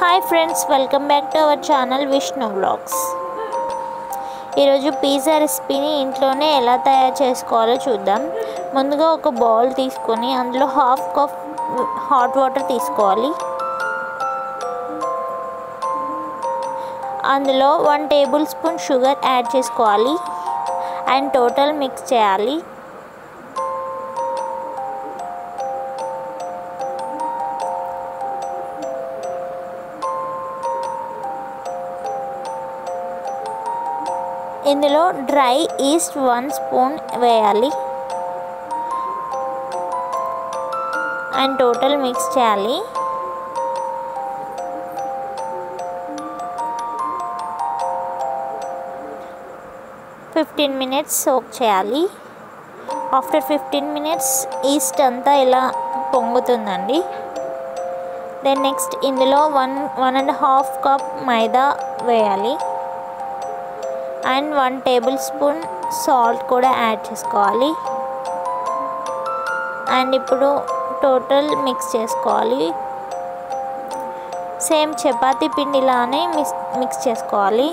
Hi friends welcome back to our channel Vishnu blogs ఈరోజు pizza రెసిపీని ఇంట్లోనే ఎలా తయారు చేసుకోవాలో చూద్దాం. ముందుగా ఒక బౌల్ తీసుకొని అందులో హాఫ్ కప్ హాట్ వాటర్ తీసుకోవాలి. అందులో one table spoon sugar add చేసుకోవాలి. అండ్ టోటల్ మిక్స్ చేయాలి. ఇందులో డ్రై ఈస్ట్ వన్ స్పూన్ వేయాలి. అండ్ టోటల్ మిక్స్ చేయాలి. ఫిఫ్టీన్ మినిట్స్ సోక్ చేయాలి. ఆఫ్టర్ ఫిఫ్టీన్ మినిట్స్ ఈస్ట్ అంతా ఇలా పొంగుతుందండి. దెన్ నెక్స్ట్ ఇందులో one one and half cup maida వేయాలి. And one table spoon salt కూడా యాడ్ చేసుకోవాలి. అండ్ ఇప్పుడు టోటల్ మిక్స్ చేసుకోవాలి. సేమ్ చపాతీ పిండిలానే మిక్స్ మిక్స్ చేసుకోవాలి.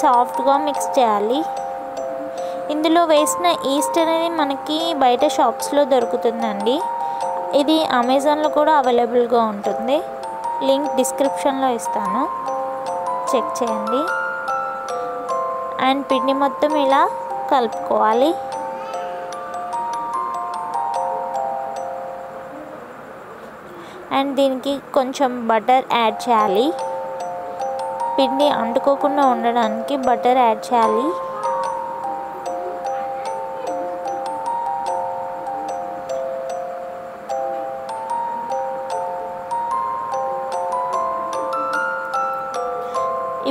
సాఫ్ట్గా మిక్స్ చేయాలి. ఇందులో వేసిన ఈస్ట్ అనేది మనకి బయట షాప్స్లో దొరుకుతుందండి. ఇది అమెజాన్లో కూడా అవైలబుల్గా ఉంటుంది. లింక్ డిస్క్రిప్షన్లో ఇస్తాను. చెక్ చేయండి. అండ్ పిండి మొత్తం ఇలా కలుపుకోవాలి. అండ్ దీనికి కొంచెం బటర్ యాడ్ చేయాలి. పిండి అంటుకోకుండా ఉండడానికి బటర్ యాడ్ చేయాలి.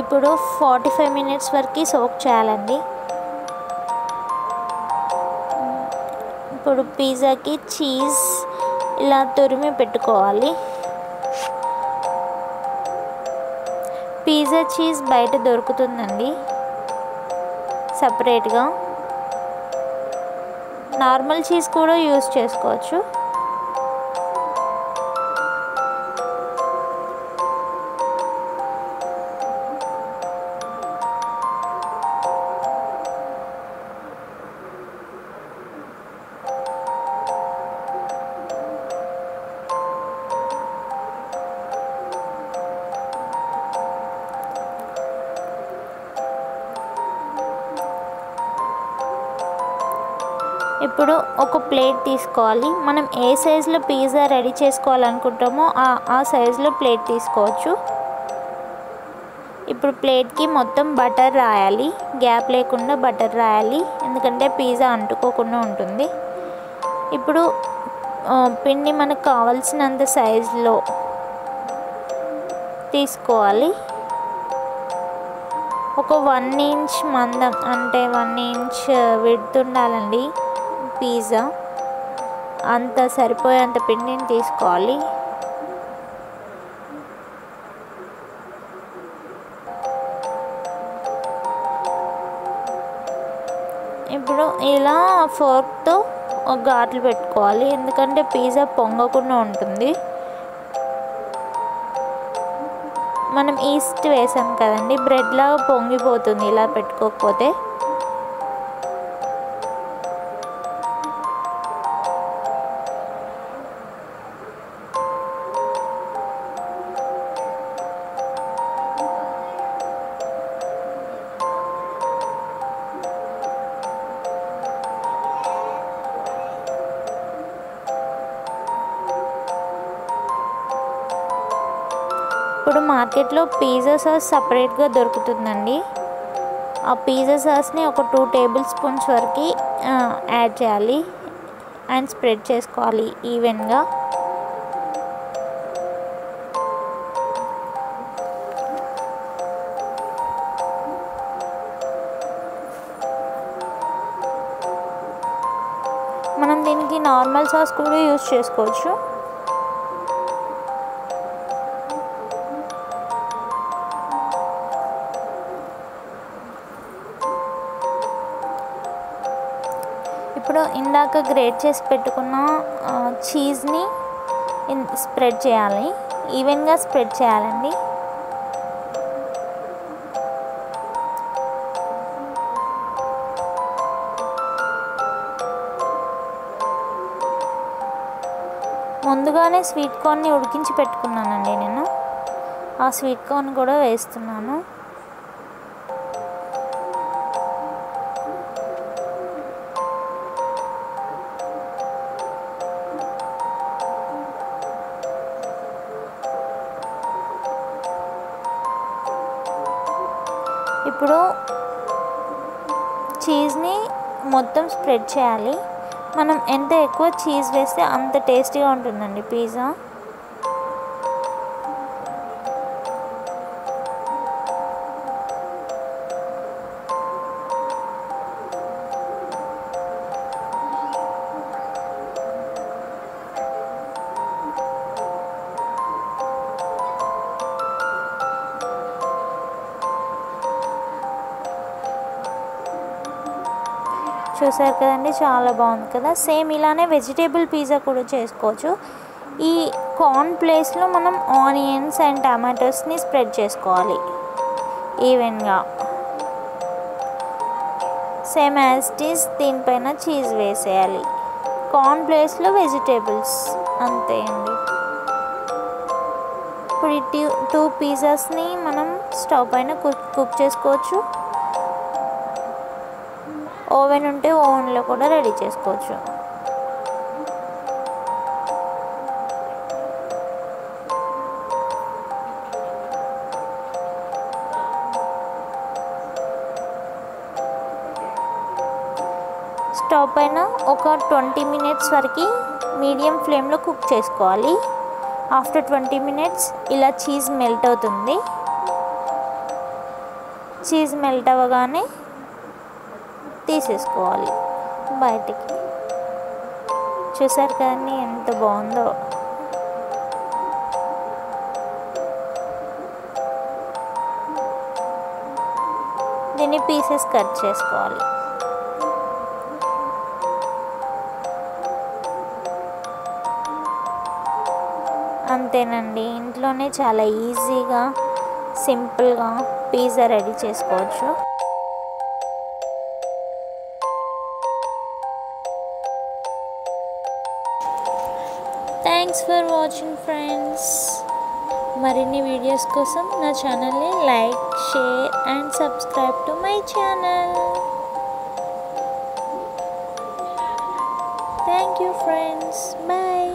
ఇప్పుడు ఫార్టీ ఫైవ్ మినిట్స్ వరకు సోక్ చేయాలండి. ఇప్పుడు పిజ్జాకి చీజ్ ఇలా తురిమి పెట్టుకోవాలి. పిజ్జా చీజ్ బయట దొరుకుతుందండి. సపరేట్గా. నార్మల్ చీజ్ కూడా యూస్ చేసుకోవచ్చు. ఇప్పుడు ఒక ప్లేట్ తీసుకోవాలి. మనం ఏ సైజులో పిజ్జా రెడీ చేసుకోవాలనుకుంటామో ఆ ఆ సైజులో ప్లేట్ తీసుకోవచ్చు. ఇప్పుడు ప్లేట్కి మొత్తం బటర్ రాయాలి. గ్యాప్ లేకుండా బటర్ రాయాలి. ఎందుకంటే పిజ్జా అంటుకోకుండా ఉంటుంది. ఇప్పుడు పిండి మనకు కావాల్సినంత సైజులో తీసుకోవాలి. ఒక వన్ ఇంచ్ మందం అంటే వన్ ఇంచ్ విడుతుండాలండి పిజ్జా. అంత సరిపోయేంత పిండిని తీసుకోవాలి. ఇప్పుడు ఇలా ఫోర్క్తో ఒక ఘాట్లు పెట్టుకోవాలి. ఎందుకంటే పిజ్జా పొంగకుండా ఉంటుంది. మనం ఈస్ట్ వేసాం కదండి బ్రెడ్ లాగా పొంగిపోతుంది ఇలా పెట్టుకోకపోతే. ఇప్పుడు మార్కెట్లో పిజ్జా సాస్ సపరేట్గా దొరుకుతుందండి. ఆ పిజ్జా సాస్ని ఒక టూ టేబుల్ స్పూన్స్ వరకు యాడ్ చేయాలి. అండ్ స్ప్రెడ్ చేసుకోవాలి ఈవెన్గా. మనం దీనికి నార్మల్ సాస్ కూడా యూస్ చేసుకోవచ్చు. ఇప్పుడు ఇందాక గ్రేట్ చేసి పెట్టుకున్న చీజ్ని స్ప్రెడ్ చేయాలి. ఈవెన్గా స్ప్రెడ్ చేయాలండి. ముందుగానే స్వీట్ కార్న్ని ఉడికించి పెట్టుకున్నానండి నేను. ఆ స్వీట్ కార్న్ కూడా వేస్తున్నాను. ఇప్పుడు చీజ్ని మొత్తం స్ప్రెడ్ చేయాలి. మనం ఎంత ఎక్కువ చీజ్ వేస్తే అంత టేస్టీగా ఉంటుందండి పిజ్జా. చూసారు కదండి చాలా బాగుంది కదా. సేమ్ ఇలానే వెజిటేబుల్ పిజ్జా కూడా చేసుకోవచ్చు. ఈ కార్న్ ప్లేస్లో మనం ఆనియన్స్ అండ్ టమాటోస్ని స్ప్రెడ్ చేసుకోవాలి. ఈవెన్గా సేమ్ యాజ్ టీస్ దీనిపైన చీజ్ వేసేయాలి. కార్న్ ప్లేస్లో వెజిటేబుల్స్ అంతే అండి. ఇప్పుడు ఈ టూ టూ పిజ్జాస్ని మనం స్టవ్ పైన కుక్ కుక్ చేసుకోవచ్చు. ఓవెన్ ఉంటే ఓవెన్లో కూడా రెడీ చేసుకోవచ్చు. స్టవ్ పైన ఒక ట్వంటీ మినిట్స్ వరకు మీడియం ఫ్లేమ్లో కుక్ చేసుకోవాలి. ఆఫ్టర్ ట్వంటీ మినిట్స్ ఇలా చీజ్ మెల్ట్ అవుతుంది. చీజ్ మెల్ట్ అవ్వగానే తీసేసుకోవాలి. బయటికి. చూసారు కానీ ఎంత బాగుందో. దీన్ని పీసెస్ కట్ చేసుకోవాలి. అంతేనండి. ఇంట్లోనే చాలా ఈజీగా సింపుల్గా పిజ్జా రెడీ చేసుకోవచ్చు. థ్యాంక్స్ ఫర్ వాచింగ్ ఫ్రెండ్స్ మరిన్ని వీడియోస్ కోసం నా ఛానల్ని like share and subscribe to my channel thank you friends bye